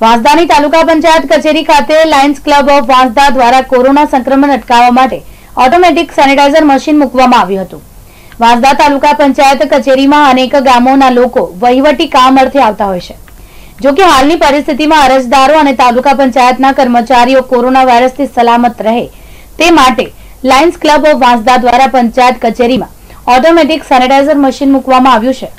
વાંસદાની તાલુકા પંચાયત કચેરી ખાતે Lions club of Vansda દ્વારા કોરોના સંક્રમણ અટકાવવા માટે ઓટોમેટિક સેનિટાઇઝર મશીન મૂકવામાં આવ્યું હતું. વાંસદા તાલુકા પંચાયત કચેરીમાં અનેક ગામોના લોકો વહીવટી કામ અર્થે આવતા હોય છે. જો કે હાલની પરિસ્થિતિમાં અરજદારો અને તાલુકા પંચાયતના કર્મચારીઓ કોરોના વાયરસથી સલામત રહે તે માટે લાયન્સ ક્લબ ઓફ વાંસદા દ્વારા પંચાયત કચેરીમાં ઓટોમેટિક સેનિટાઇઝર મશીન મૂકવામાં આવ્યું છે.